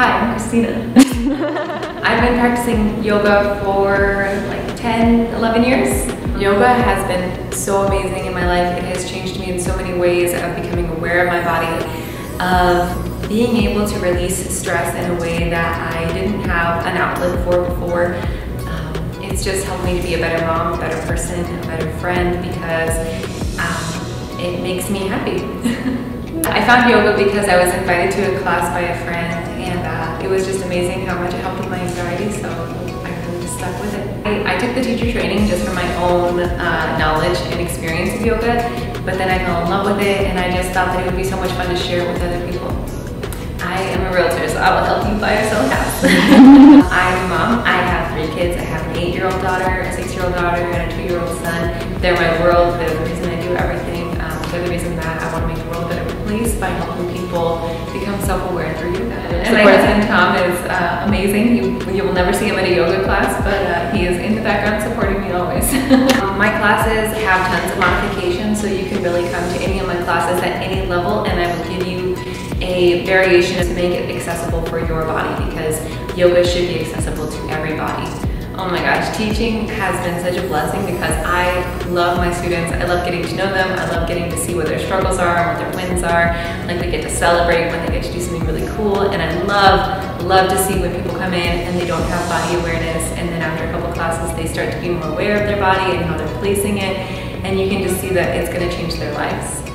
Hi, I'm Christina. I've been practicing yoga for like 10, 11 years. Yoga has been so amazing in my life. It has changed me in so many ways of becoming aware of my body, of being able to release stress in a way that I didn't have an outlet for before. Um, it's just helped me to be a better mom, a better person, a better friend because um, it makes me happy. I found yoga because I was invited to a class by a friend and uh, it was just amazing how much it helped with my anxiety so I really just stuck with it. I, I took the teacher training just for my own uh, knowledge and experience of yoga but then I fell in love with it and I just thought that it would be so much fun to share with other people. I am a realtor so I will help you buy or sell a house. I'm a mom. I have three kids. I have an eight-year-old daughter, a six-year-old daughter, and a two-year-old son. They're my world. They're the reason I do everything. They're the reason that I want to make the world a better place by helping people become self-aware through yoga. And my husband Tom is uh, amazing. You, you will never see him at a yoga class, but uh, he is in the background supporting me always. um, my classes have tons of modifications, so you can really come to any of my classes at any level, and I will give you a variation to make it accessible for your body because yoga should be accessible to everybody. Oh my gosh, teaching has been such a blessing because I love my students. I love getting to know them. I love getting to see what their struggles are, what their wins are. Like we get to celebrate when they get to do something really cool. And I love, love to see when people come in and they don't have body awareness. And then after a couple classes, they start to be more aware of their body and how they're placing it. And you can just see that it's gonna change their lives.